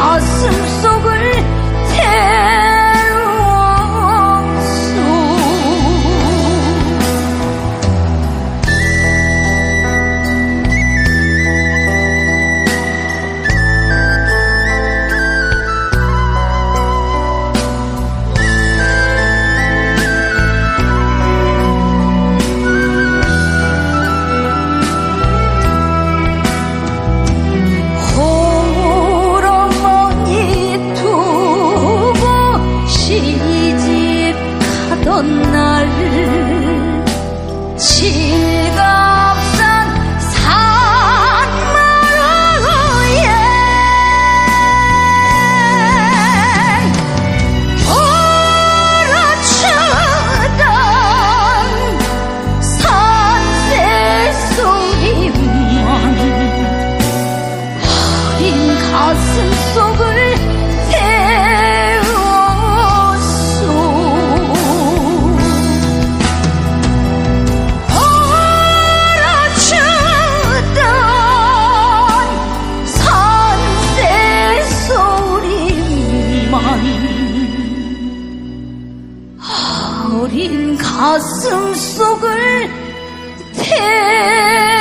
awesome. 가슴 속을 태